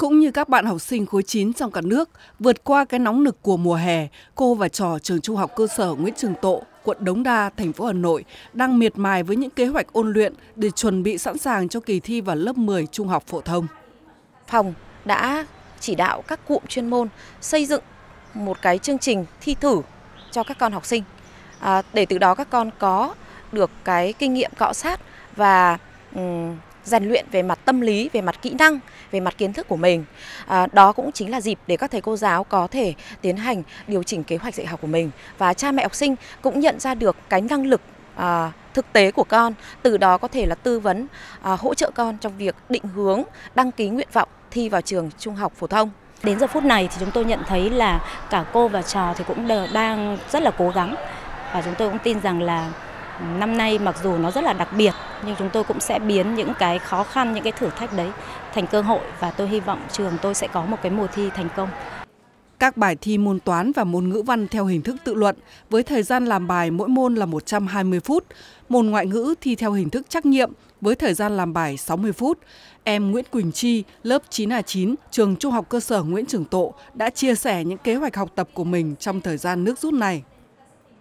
Cũng như các bạn học sinh khối 9 trong cả nước, vượt qua cái nóng nực của mùa hè, cô và trò trường trung học cơ sở Nguyễn Trường Tộ, quận Đống Đa, thành phố Hà Nội đang miệt mài với những kế hoạch ôn luyện để chuẩn bị sẵn sàng cho kỳ thi vào lớp 10 trung học phổ thông. Phòng đã chỉ đạo các cụm chuyên môn xây dựng một cái chương trình thi thử cho các con học sinh à, để từ đó các con có được cái kinh nghiệm cọ sát và um, rèn luyện về mặt tâm lý, về mặt kỹ năng, về mặt kiến thức của mình. À, đó cũng chính là dịp để các thầy cô giáo có thể tiến hành điều chỉnh kế hoạch dạy học của mình và cha mẹ học sinh cũng nhận ra được cái năng lực à, thực tế của con, từ đó có thể là tư vấn à, hỗ trợ con trong việc định hướng đăng ký nguyện vọng thi vào trường trung học phổ thông. Đến giờ phút này thì chúng tôi nhận thấy là cả cô và trò thì cũng đều đang rất là cố gắng và chúng tôi cũng tin rằng là năm nay mặc dù nó rất là đặc biệt nhưng chúng tôi cũng sẽ biến những cái khó khăn những cái thử thách đấy thành cơ hội và tôi hy vọng trường tôi sẽ có một cái mùa thi thành công. Các bài thi môn toán và môn ngữ văn theo hình thức tự luận với thời gian làm bài mỗi môn là 120 phút, môn ngoại ngữ thi theo hình thức trắc nghiệm với thời gian làm bài 60 phút. Em Nguyễn Quỳnh Chi, lớp 9A9, trường Trung học cơ sở Nguyễn Trường Tộ đã chia sẻ những kế hoạch học tập của mình trong thời gian nước rút này.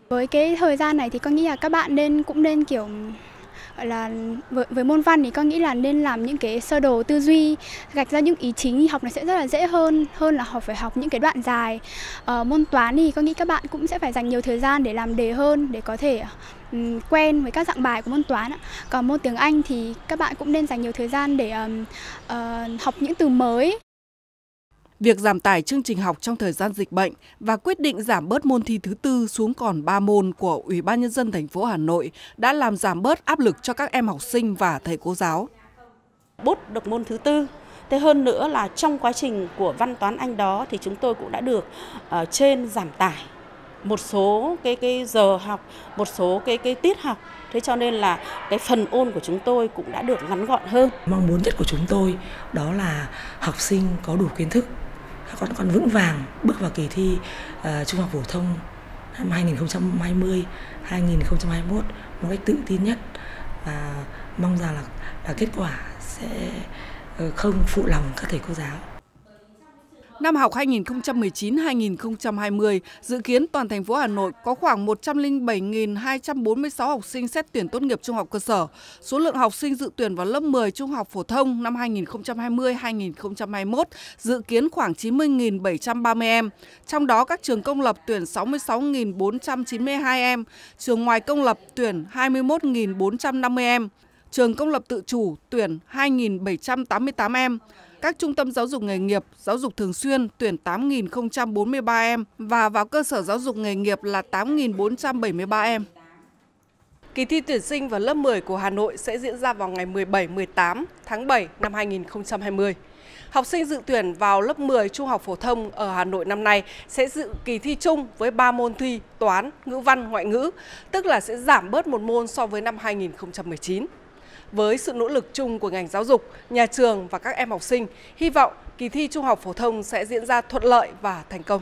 Với cái thời gian này thì con nghĩ là các bạn nên cũng nên kiểu gọi là với, với môn văn thì con nghĩ là nên làm những cái sơ đồ tư duy gạch ra những ý chính học nó sẽ rất là dễ hơn hơn là học phải học những cái đoạn dài. Ờ, môn toán thì con nghĩ các bạn cũng sẽ phải dành nhiều thời gian để làm đề hơn để có thể um, quen với các dạng bài của môn toán còn môn tiếng anh thì các bạn cũng nên dành nhiều thời gian để um, uh, học những từ mới. Việc giảm tải chương trình học trong thời gian dịch bệnh và quyết định giảm bớt môn thi thứ tư xuống còn 3 môn của Ủy ban nhân dân thành phố Hà Nội đã làm giảm bớt áp lực cho các em học sinh và thầy cô giáo. Bút được môn thứ tư Thế hơn nữa là trong quá trình của văn toán Anh đó thì chúng tôi cũng đã được uh, trên giảm tải một số cái cái giờ học, một số cái cái tiết học. Thế cho nên là cái phần ôn của chúng tôi cũng đã được ngắn gọn hơn. Mong muốn nhất của chúng tôi đó là học sinh có đủ kiến thức các con còn vững vàng bước vào kỳ thi uh, trung học phổ thông năm 2020 2021 một cách tự tin nhất. Và mong rằng là, là kết quả sẽ ờ, không phụ lòng các thầy cô giáo. Năm học 2019-2020, dự kiến toàn thành phố Hà Nội có khoảng 107.246 học sinh xét tuyển tốt nghiệp trung học cơ sở. Số lượng học sinh dự tuyển vào lớp 10 trung học phổ thông năm 2020-2021 dự kiến khoảng 90.730 em. Trong đó các trường công lập tuyển 66.492 em, trường ngoài công lập tuyển 21.450 em, trường công lập tự chủ tuyển 2.788 em các trung tâm giáo dục nghề nghiệp, giáo dục thường xuyên tuyển 8.043 em và vào cơ sở giáo dục nghề nghiệp là 8.473 em. Kỳ thi tuyển sinh vào lớp 10 của Hà Nội sẽ diễn ra vào ngày 17-18 tháng 7 năm 2020. Học sinh dự tuyển vào lớp 10 trung học phổ thông ở Hà Nội năm nay sẽ dự kỳ thi chung với 3 môn thi toán, ngữ văn, ngoại ngữ, tức là sẽ giảm bớt một môn so với năm 2019. Với sự nỗ lực chung của ngành giáo dục, nhà trường và các em học sinh, hy vọng kỳ thi trung học phổ thông sẽ diễn ra thuận lợi và thành công.